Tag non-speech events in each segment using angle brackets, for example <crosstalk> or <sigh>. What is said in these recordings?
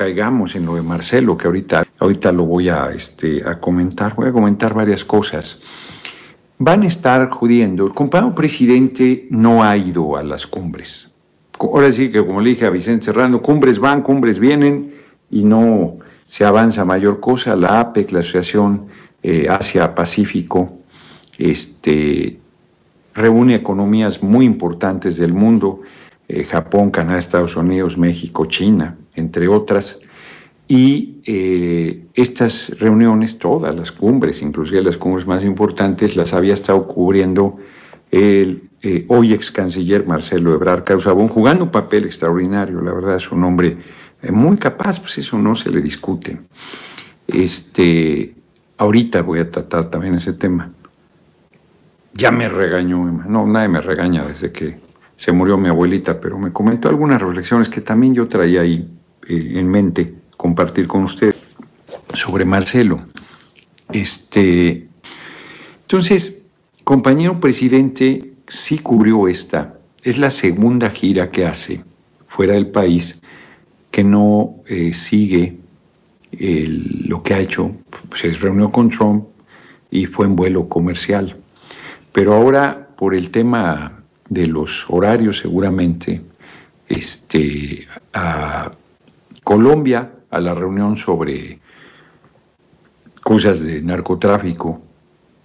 caigamos en lo de Marcelo, que ahorita, ahorita lo voy a, este, a comentar. Voy a comentar varias cosas. Van a estar jodiendo. El compañero presidente no ha ido a las cumbres. Ahora sí que, como le dije a Vicente Serrano, cumbres van, cumbres vienen y no se avanza mayor cosa. La APEC, la Asociación eh, Asia-Pacífico, este, reúne economías muy importantes del mundo, eh, Japón, Canadá, Estados Unidos, México, China, entre otras. Y eh, estas reuniones, todas las cumbres, inclusive las cumbres más importantes, las había estado cubriendo el eh, hoy ex canciller Marcelo Ebrard Causabón, jugando un papel extraordinario, la verdad es un hombre muy capaz, pues eso no se le discute. Este, ahorita voy a tratar también ese tema. Ya me regañó, no, nadie me regaña desde que se murió mi abuelita, pero me comentó algunas reflexiones que también yo traía ahí eh, en mente compartir con usted sobre Marcelo. Este, entonces, compañero presidente sí cubrió esta. Es la segunda gira que hace fuera del país que no eh, sigue lo que ha hecho. Se reunió con Trump y fue en vuelo comercial. Pero ahora, por el tema de los horarios, seguramente, este, a Colombia, a la reunión sobre cosas de narcotráfico,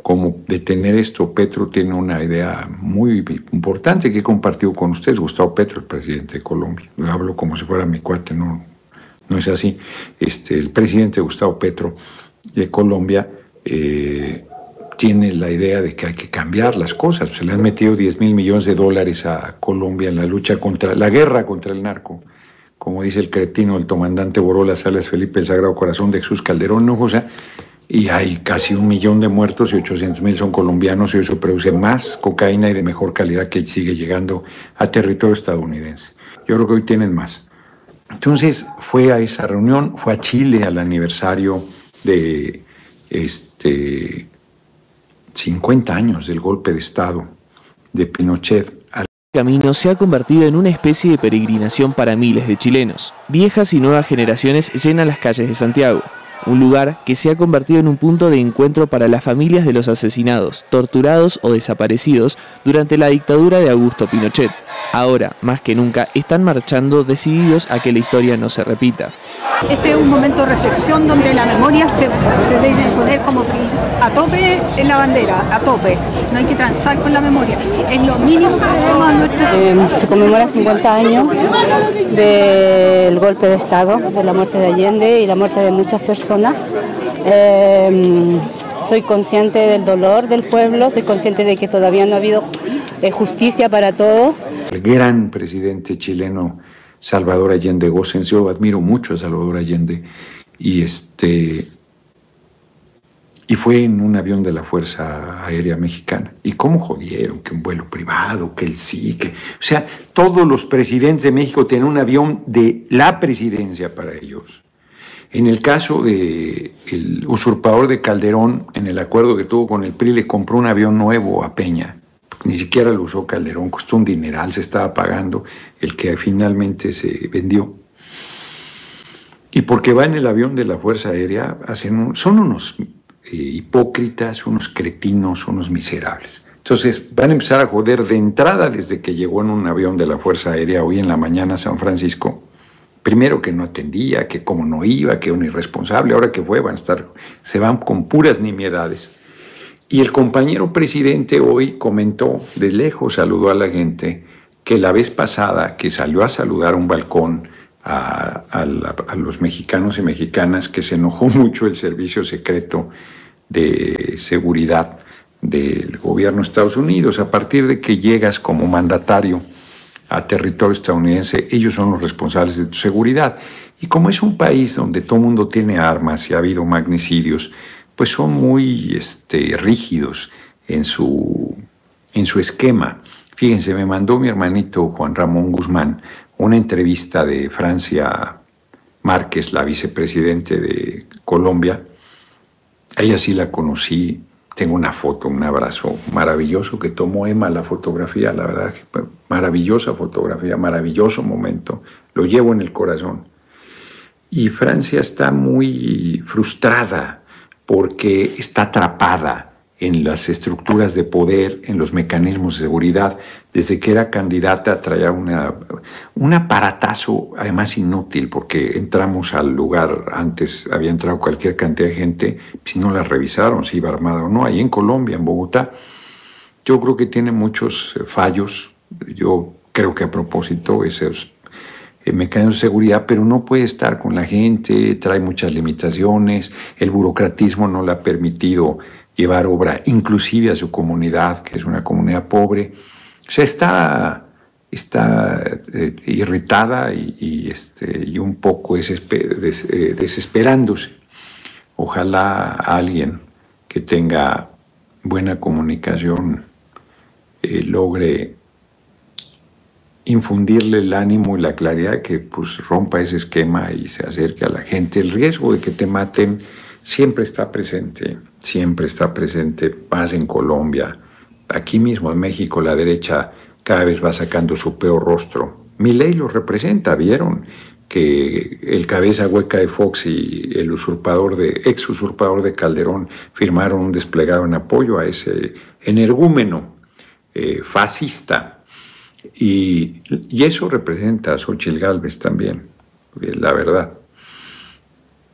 cómo detener esto. Petro tiene una idea muy importante que he compartido con ustedes. Gustavo Petro, el presidente de Colombia. Lo hablo como si fuera mi cuate, no, no es así. Este, el presidente Gustavo Petro de Colombia eh, tiene la idea de que hay que cambiar las cosas. Se le han metido 10 mil millones de dólares a Colombia en la lucha contra la guerra contra el narco. Como dice el cretino, el comandante Borola Salas Felipe, el Sagrado Corazón de Jesús Calderón y hay casi un millón de muertos y 800 mil son colombianos y eso produce más cocaína y de mejor calidad que sigue llegando a territorio estadounidense. Yo creo que hoy tienen más. Entonces fue a esa reunión, fue a Chile al aniversario de este 50 años del golpe de Estado de Pinochet. El camino se ha convertido en una especie de peregrinación para miles de chilenos. Viejas y nuevas generaciones llenan las calles de Santiago, un lugar que se ha convertido en un punto de encuentro para las familias de los asesinados, torturados o desaparecidos durante la dictadura de Augusto Pinochet. Ahora, más que nunca, están marchando decididos a que la historia no se repita. Este es un momento de reflexión donde la memoria se, debe poner como a tope en la bandera, a tope. No hay que transar con la memoria. Es lo mínimo que debemos a nuestro... Eh, se conmemora 50 años del golpe de Estado, de la muerte de Allende y la muerte de muchas personas. Eh, soy consciente del dolor del pueblo, soy consciente de que todavía no ha habido eh, justicia para todo. El gran presidente chileno Salvador Allende Gossens. Yo admiro mucho a Salvador Allende y este y fue en un avión de la Fuerza Aérea Mexicana. ¿Y cómo jodieron? Que un vuelo privado, que el sí, que... O sea, todos los presidentes de México tienen un avión de la presidencia para ellos. En el caso del el usurpador de Calderón, en el acuerdo que tuvo con el PRI, le compró un avión nuevo a Peña ni siquiera lo usó Calderón, costó un dineral, se estaba pagando el que finalmente se vendió. Y porque va en el avión de la Fuerza Aérea, hacen son unos eh, hipócritas, unos cretinos, unos miserables. Entonces van a empezar a joder de entrada desde que llegó en un avión de la Fuerza Aérea hoy en la mañana a San Francisco. Primero que no atendía, que como no iba, que un irresponsable, ahora que fue a estar, se van con puras nimiedades. Y el compañero presidente hoy comentó, de lejos saludó a la gente, que la vez pasada que salió a saludar un balcón a, los mexicanos y mexicanas, que se enojó <laughs> mucho el servicio secreto de seguridad del gobierno de Estados Unidos. A partir de que llegas como mandatario a territorio estadounidense, ellos son los responsables de tu seguridad. Y como es un país donde todo el mundo tiene armas y ha habido magnicidios, pues son muy este, rígidos en su, en su esquema. Fíjense, me mandó mi hermanito Juan Ramón Guzmán una entrevista de Francia Márquez, la vicepresidente de Colombia. Ella sí la conocí, tengo una foto, un abrazo maravilloso que tomó Emma la fotografía, la verdad, maravillosa fotografía, maravilloso momento, lo llevo en el corazón. y Francia está muy frustrada porque está atrapada en las estructuras de poder, en los mecanismos de seguridad. Desde que era candidata traía una, un aparatazo, además inútil, porque entramos al lugar, antes había entrado cualquier cantidad de gente, si no la revisaron, si iba armada o no, ahí en Colombia, en Bogotá. Yo creo que tiene muchos eh, fallos, yo creo que a propósito, esos mecanismos de seguridad, pero no puede estar con la gente, trae muchas limitaciones, el burocratismo no le ha permitido llevar obra inclusive a su comunidad, que es una comunidad pobre. O sea, está, está eh, irritada y, este, y, un poco eh, desesperándose. Ojalá alguien que tenga buena comunicación eh, logre infundirle el ánimo y la claridad que pues rompa ese esquema y se acerque a la gente. El riesgo de que te maten siempre está presente, siempre está presente, más en Colombia. Aquí mismo en México la derecha cada vez va sacando su peor rostro. Mi ley lo representa, ¿vieron? que el cabeza hueca de Fox y el usurpador de, ex usurpador de Calderón firmaron un desplegado en apoyo a ese energúmeno eh, fascista. Y, eso representa a Xochitl Galvez también, la verdad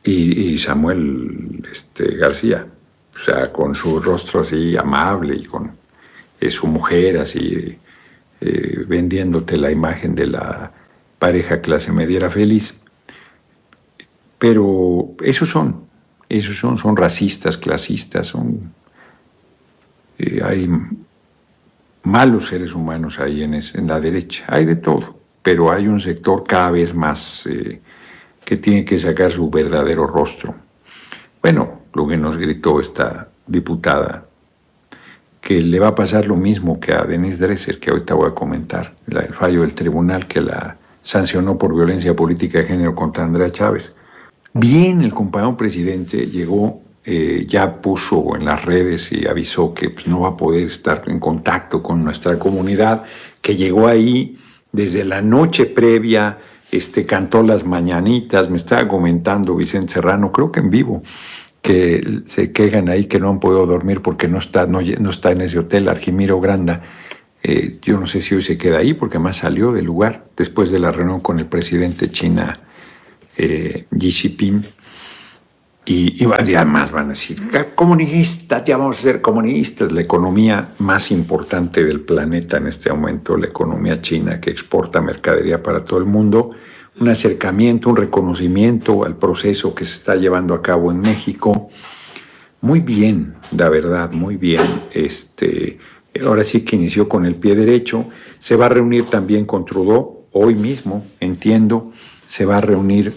y, Samuel este, García, o sea, con su rostro así amable y con eh, su mujer así eh, vendiéndote la imagen de la pareja clase mediera feliz. Pero esos son, esos son, son racistas, clasistas, son... Eh, hay malos seres humanos ahí en, la derecha, hay de todo, pero hay un sector cada vez más que tiene que sacar su verdadero rostro. Bueno, lo que nos gritó esta diputada, que le va a pasar lo mismo que a Denise Dresser, que ahorita voy a comentar, el fallo del tribunal que la sancionó por violencia política de género contra Andrea Chávez. Bien, el compañero presidente llegó, eh, ya puso en las redes y avisó que pues, no va a poder estar en contacto con nuestra comunidad, que llegó ahí desde la noche previa este, cantó las mañanitas, me estaba comentando Vicente Serrano, creo que en vivo, que se quejan ahí que no han podido dormir porque no está, no, está en ese hotel, Argimiro Granda. Eh, yo no sé si hoy se queda ahí porque además salió del lugar después de la reunión con el presidente China, eh, Xi Jinping. Y, además van a decir, comunistas, ya vamos a ser comunistas. La economía más importante del planeta en este momento, la economía china que exporta mercadería para todo el mundo, un acercamiento, un reconocimiento al proceso que se está llevando a cabo en México. Muy bien, la verdad, muy bien. Este, ahora sí que inició con el pie derecho. Se va a reunir también con Trudeau hoy mismo, entiendo. Se va a reunir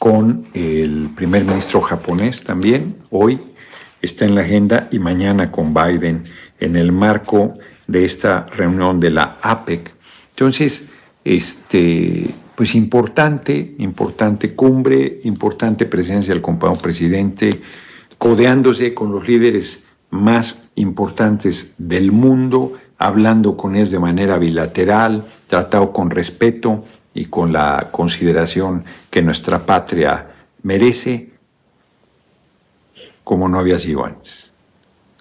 con el primer ministro japonés también, hoy está en la agenda, y mañana con Biden en el marco de esta reunión de la APEC. Entonces, este, pues importante, importante cumbre, importante presencia del compañero presidente, codeándose con los líderes más importantes del mundo, hablando con ellos de manera bilateral, tratado con respeto, y con la consideración que nuestra patria merece, como no había sido antes,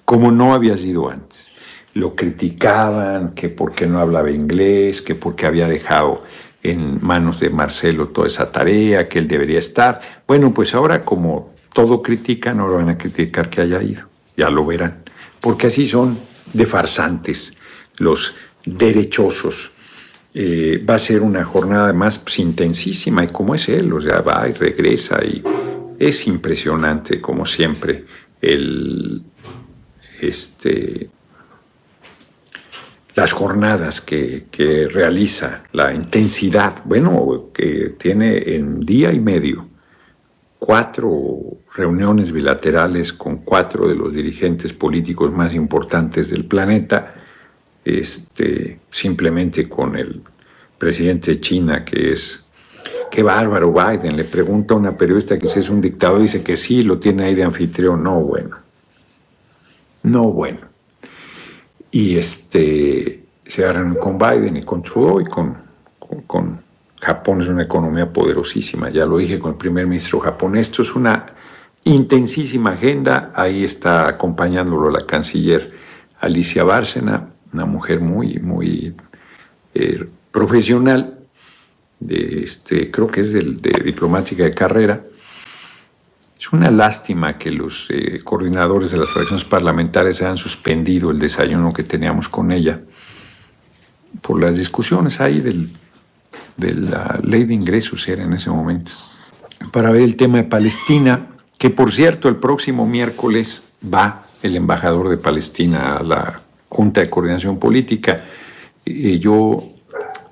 como no había sido antes. Lo criticaban, que porque no hablaba inglés, que porque había dejado en manos de Marcelo toda esa tarea, que él debería estar. Bueno, pues ahora como todo critican, no lo van a criticar que haya ido, ya lo verán, porque así son de farsantes los derechosos eh, va a ser una jornada más pues, intensísima y como es él, o sea, va y regresa y es impresionante como siempre el, este, las jornadas que, que, realiza, la intensidad, bueno, que tiene en día y medio cuatro reuniones bilaterales con cuatro de los dirigentes políticos más importantes del planeta, este, simplemente con el presidente de China, que es, qué bárbaro Biden, le pregunta a una periodista que si es un dictador, dice que sí, lo tiene ahí de anfitrión, no bueno, no bueno. Y este, se agarran con Biden y con Trudeau y con, con, Japón es una economía poderosísima, ya lo dije con el primer ministro japonés. Esto es una intensísima agenda. Ahí está acompañándolo la canciller Alicia Bárcena, una mujer muy, muy eh, profesional, de este, creo que es de, diplomática de carrera. Es una lástima que los eh, coordinadores de las fracciones parlamentarias hayan suspendido el desayuno que teníamos con ella por las discusiones ahí del, de la ley de ingresos era en ese momento. Para ver el tema de Palestina, que por cierto el próximo miércoles va el embajador de Palestina a la Junta de Coordinación Política. Y yo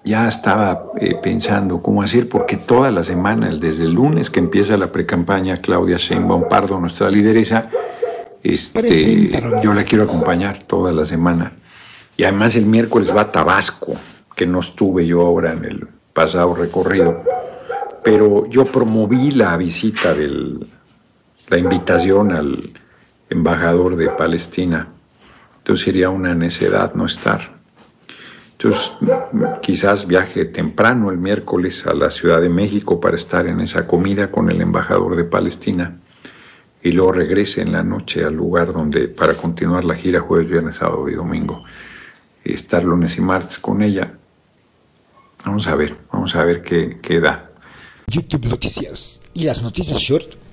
ya estaba eh, pensando cómo hacer, porque toda la semana, desde el lunes que empieza la precampaña, Claudia Sheinbaum Pardo, nuestra lideresa, este, yo la quiero acompañar toda la semana. Y además el miércoles va a Tabasco, que no estuve yo ahora en el pasado recorrido, pero yo promoví la visita de la invitación al embajador de Palestina. Entonces sería una necedad no estar. Entonces, quizás viaje temprano el miércoles a la Ciudad de México para estar en esa comida con el embajador de Palestina y luego regrese en la noche al lugar donde para continuar la gira jueves, viernes, sábado y domingo. Y estar lunes y martes con ella. Vamos a ver, vamos a ver qué, qué da. YouTube Noticias y las noticias short